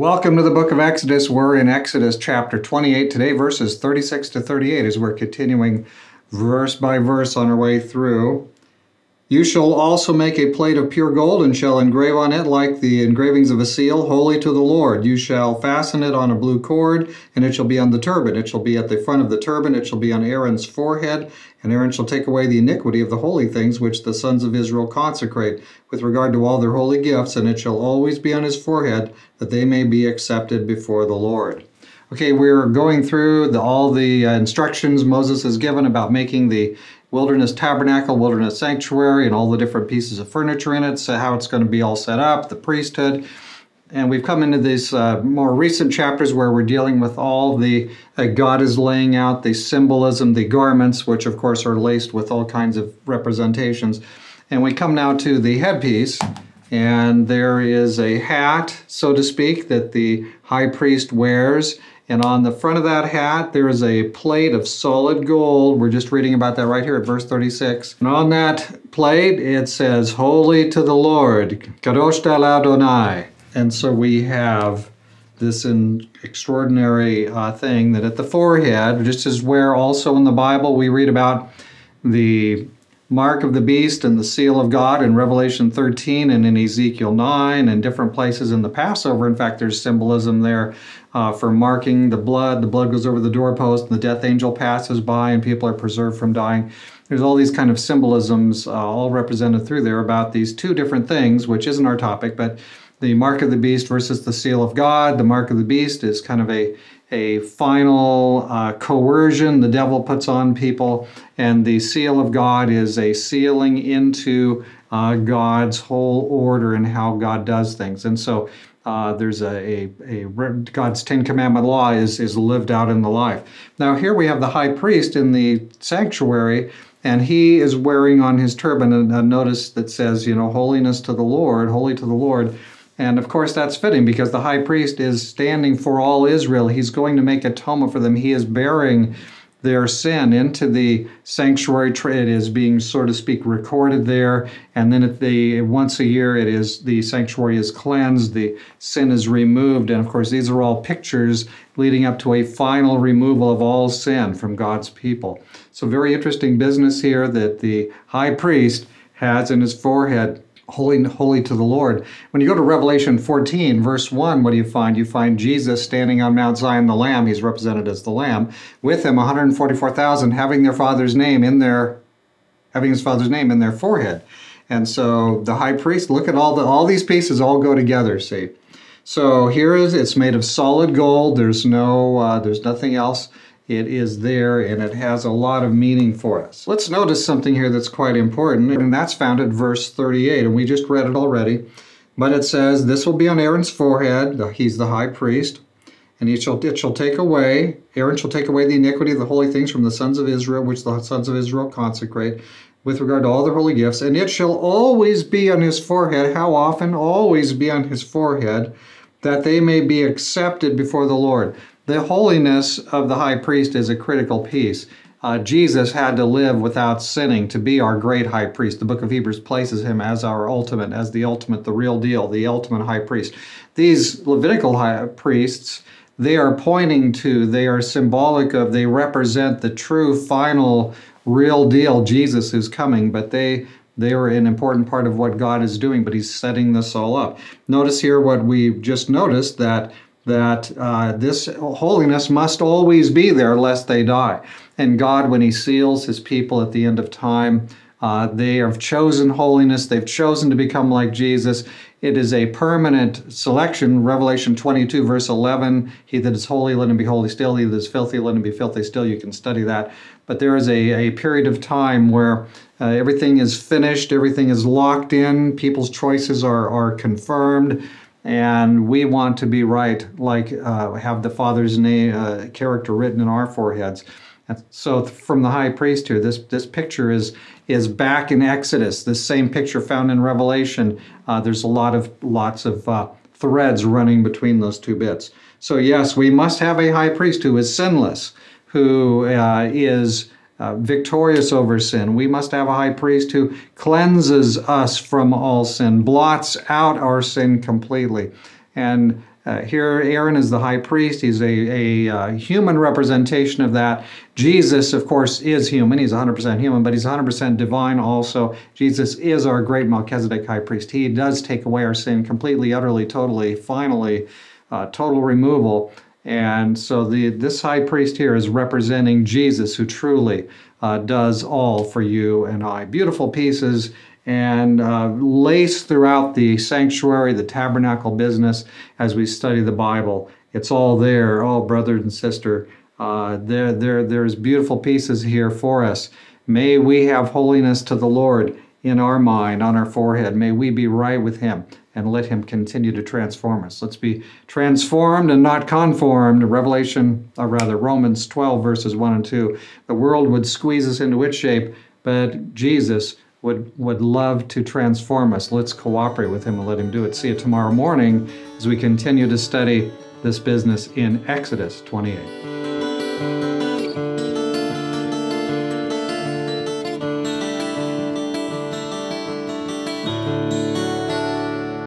Welcome to the book of Exodus. We're in Exodus chapter 28 today, verses 36 to 38, as we're continuing verse by verse on our way through. You shall also make a plate of pure gold and shall engrave on it like the engravings of a seal, holy to the Lord. You shall fasten it on a blue cord, and it shall be on the turban. It shall be at the front of the turban. It shall be on Aaron's forehead, and Aaron shall take away the iniquity of the holy things which the sons of Israel consecrate with regard to all their holy gifts, and it shall always be on his forehead, that they may be accepted before the Lord. Okay, we're going through the, all the uh, instructions Moses has given about making the wilderness tabernacle, wilderness sanctuary, and all the different pieces of furniture in it, so how it's going to be all set up, the priesthood. And we've come into these uh, more recent chapters where we're dealing with all the, uh, God is laying out the symbolism, the garments, which of course are laced with all kinds of representations. And we come now to the headpiece, and there is a hat, so to speak, that the high priest wears. And on the front of that hat, there is a plate of solid gold. We're just reading about that right here at verse 36. And on that plate, it says, Holy to the Lord, Kadosh Adonai. And so we have this extraordinary uh, thing that at the forehead, just as where also in the Bible we read about the mark of the beast and the seal of God in Revelation 13 and in Ezekiel 9 and different places in the Passover. In fact, there's symbolism there uh, for marking the blood. The blood goes over the doorpost and the death angel passes by and people are preserved from dying. There's all these kind of symbolisms uh, all represented through there about these two different things, which isn't our topic, but the mark of the beast versus the seal of God. The mark of the beast is kind of a a final uh, coercion the devil puts on people, and the seal of God is a sealing into uh, God's whole order and how God does things. And so uh, there's a, a, a, God's Ten Commandment law is, is lived out in the life. Now, here we have the high priest in the sanctuary, and he is wearing on his turban a, a notice that says, you know, holiness to the Lord, holy to the Lord. And of course, that's fitting because the high priest is standing for all Israel. He's going to make atonement for them. He is bearing their sin into the sanctuary. It is being, so to speak, recorded there. And then at the once a year, it is the sanctuary is cleansed, the sin is removed. And of course, these are all pictures leading up to a final removal of all sin from God's people. So, very interesting business here that the high priest has in his forehead holy, holy to the Lord. When you go to Revelation 14, verse 1, what do you find? You find Jesus standing on Mount Zion, the Lamb. He's represented as the Lamb. With him, 144,000 having their father's name in their, having his father's name in their forehead. And so the high priest, look at all the all these pieces all go together. See, so here is it's made of solid gold. There's no, uh, there's nothing else it is there and it has a lot of meaning for us. Let's notice something here that's quite important, and that's found at verse 38, and we just read it already. But it says, This will be on Aaron's forehead, he's the high priest, and shall, it shall take away, Aaron shall take away the iniquity of the holy things from the sons of Israel, which the sons of Israel consecrate, with regard to all their holy gifts, and it shall always be on his forehead. How often? Always be on his forehead, that they may be accepted before the Lord. The holiness of the high priest is a critical piece. Uh, Jesus had to live without sinning to be our great high priest. The book of Hebrews places him as our ultimate, as the ultimate, the real deal, the ultimate high priest. These Levitical high priests, they are pointing to, they are symbolic of, they represent the true, final, real deal, Jesus who's coming, but they they are an important part of what God is doing, but He's setting this all up. Notice here what we just noticed that that uh, this holiness must always be there lest they die. And God, when He seals His people at the end of time, uh, they have chosen holiness. They've chosen to become like Jesus. It is a permanent selection. Revelation 22, verse 11 He that is holy, let him be holy still. He that is filthy, let him be filthy still. You can study that. But there is a, a period of time where uh, everything is finished, everything is locked in, people's choices are, are confirmed and we want to be right, like uh, have the Father's name uh, character written in our foreheads. And so, from the high priest here, this this picture is is back in Exodus. This same picture found in Revelation. Uh, there's a lot of lots of uh, threads running between those two bits. So yes, we must have a high priest who is sinless, who uh, is uh, victorious over sin. We must have a high priest who cleanses us from all sin, blots out our sin completely. And Uh, here, Aaron is the high priest. He's a, a uh, human representation of that. Jesus, of course, is human. He's 100% human, but he's 100% divine also. Jesus is our great Melchizedek high priest. He does take away our sin completely, utterly, totally, finally, uh, total removal. And so the this high priest here is representing Jesus, who truly uh, does all for you and I. Beautiful pieces and uh, laced throughout the sanctuary, the tabernacle business, as we study the Bible. It's all there, all brother and sister. Uh, there, there, there's beautiful pieces here for us. May we have holiness to the Lord in our mind, on our forehead. May we be right with Him and let Him continue to transform us. Let's be transformed and not conformed. Revelation, or rather, Romans 12, verses 1 and 2. The world would squeeze us into its shape, but Jesus would, would love to transform us. Let's cooperate with Him and let Him do it. See you tomorrow morning as we continue to study this business in Exodus 28.